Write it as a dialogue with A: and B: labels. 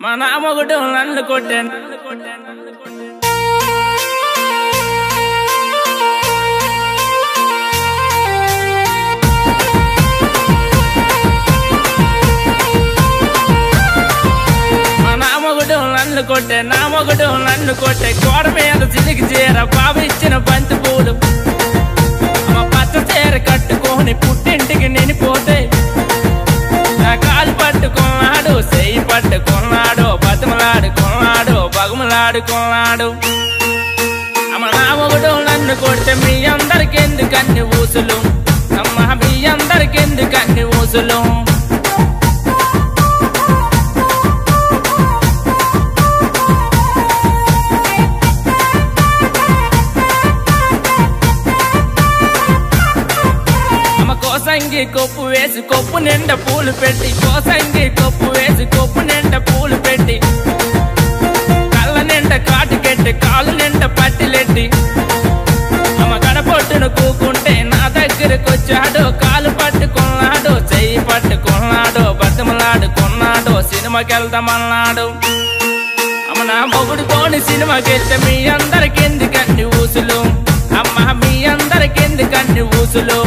A: మా నామొకడు నన్ను కొట్టాను. మా నామొకడు నన్ను కొట్టే నామొకడు నన్ను కొట్టే గోడ మీద చిలికి చేర. వాడుకున్నాడు అమ్మ నా నన్ను కొడితే మీ అందరికెందుకన్ని ఊసులు? అమ్మ మీ అందరికెందుకన్ని ఊసులు? కోసంగి కొప్పు వేసి కొప్పు నిండా పూలు పెట్టి కోసంగి కొప్పు వేసి కొప్పు నిండా పూలు దగ్గరకు వచ్చాడు కాలు పట్టుకున్నాడు చెయ్యి పట్టుకున్నాడు బతిమలాడుకున్నాడు సినిమాకి వెళ్దామన్నాడు అమ్మ మొగుడు పోని సినిమాకి వెళ్తే మీ అందరికి ఎందుకన్ని ఊసులు? అమ్మ మీ అందరికి ఊసులు?